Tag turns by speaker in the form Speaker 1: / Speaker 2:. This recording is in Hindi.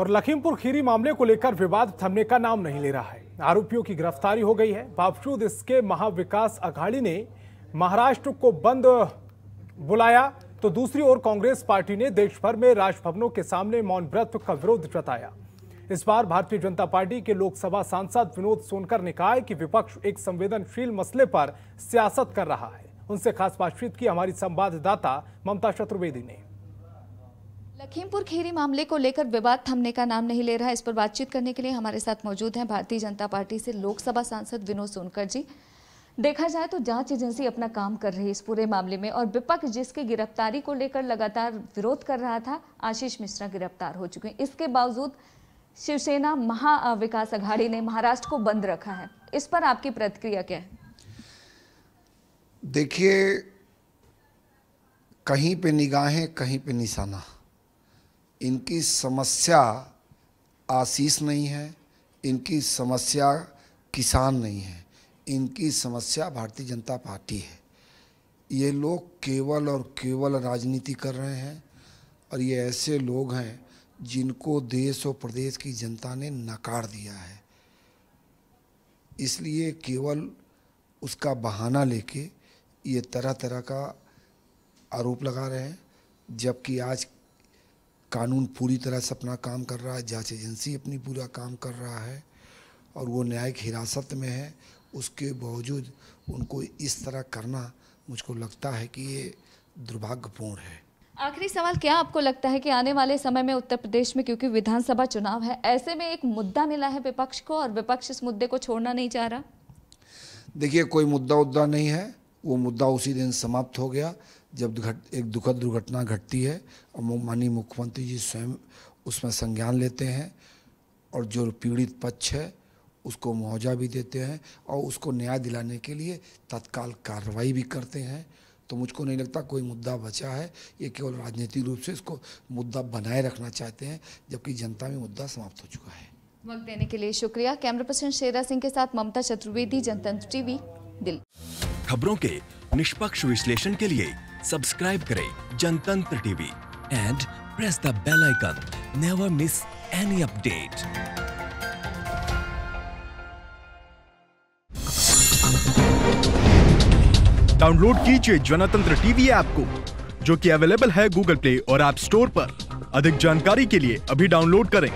Speaker 1: और लखीमपुर खीरी मामले को लेकर विवाद थमने का नाम नहीं ले रहा है। आरोपियों की गिरफ्तारी हो गई है। बावजूद इसके महाविकास अघाड़ी ने महाराष्ट्र को बंद बुलाया तो दूसरी ओर कांग्रेस पार्टी ने देश भर में राजभवनों के सामने मौन व्रत का विरोध जताया। इस बार भारतीय जनता पार्टी के लोकसभा सांसद विनोद सोनकर ने कहा कि विपक्ष एक संवेदनशील मसले पर सियासत कर रहा है। उनसे खास बातचीत की हमारी संवाददाता ममता चतुर्वेदी ने।
Speaker 2: लखीमपुर खीरी मामले को लेकर विवाद थमने का नाम नहीं ले रहा इस पर बातचीत करने के लिए हमारे साथ मौजूद हैं भारतीय जनता पार्टी से लोकसभा सांसद विनोद सोनकर जी। देखा जाए तो जाँच एजेंसी अपना काम कर रही है इस पूरे मामले में और विपक्ष जिसकी गिरफ्तारी को लेकर लगातार विरोध कर रहा था, आशीष मिश्रा गिरफ़्तार हो चुके हैं। इसके बावजूद शिवसेना महा विकास अघाड़ी ने महाराष्ट्र को बंद रखा है। इस पर आपकी प्रतिक्रिया क्या है?
Speaker 3: देखिए, कहीं पे निगाहें, कहीं पे निशाना। इनकी समस्या आशीष नहीं है, इनकी समस्या किसान नहीं है, इनकी समस्या भारतीय जनता पार्टी है। ये लोग केवल और केवल राजनीति कर रहे हैं और ये ऐसे लोग हैं जिनको देश और प्रदेश की जनता ने नकार दिया है। इसलिए केवल उसका बहाना लेके ये तरह तरह का आरोप लगा रहे हैं, जबकि आज कानून पूरी तरह से अपना काम कर रहा है जाँच एजेंसी अपनी पूरा काम कर रहा है और वो न्यायिक हिरासत में है उसके बावजूद उनको इस तरह करना मुझको लगता है कि ये दुर्भाग्यपूर्ण है।
Speaker 2: आखिरी सवाल क्या आपको लगता है कि आने वाले समय में उत्तर प्रदेश में क्योंकि विधानसभा चुनाव है ऐसे में एक मुद्दा मिला है विपक्ष को और विपक्ष इस मुद्दे को छोड़ना नहीं चाह रहा?
Speaker 3: देखिए कोई मुद्दा उद्दा नहीं है वो मुद्दा उसी दिन समाप्त हो गया। जब घट एक दुखद दुर्घटना घटती है और माननीय मुख्यमंत्री जी स्वयं उसमें संज्ञान लेते हैं और जो पीड़ित पक्ष है उसको मुआवजा भी देते हैं और उसको न्याय दिलाने के लिए तत्काल कार्रवाई भी करते हैं। तो मुझको नहीं लगता कोई मुद्दा बचा है ये केवल राजनीतिक रूप से इसको मुद्दा बनाए रखना चाहते हैं जबकि जनता में मुद्दा समाप्त हो चुका है।
Speaker 2: वक्त देने के लिए शुक्रिया। कैमरा पर्सन शेरा सिंह के साथ ममता चतुर्वेदी जनतंत्र टीवी दिल्ली।
Speaker 4: खबरों के निष्पक्ष विश्लेषण के लिए सब्सक्राइब करें Jantantra TV and press the bell icon never miss any update
Speaker 5: download कीजिए जनतंत्र टीवी ऐप को, जो कि अवेलेबल है गूगल प्ले और ऐप स्टोर पर। अधिक जानकारी के लिए अभी डाउनलोड करें।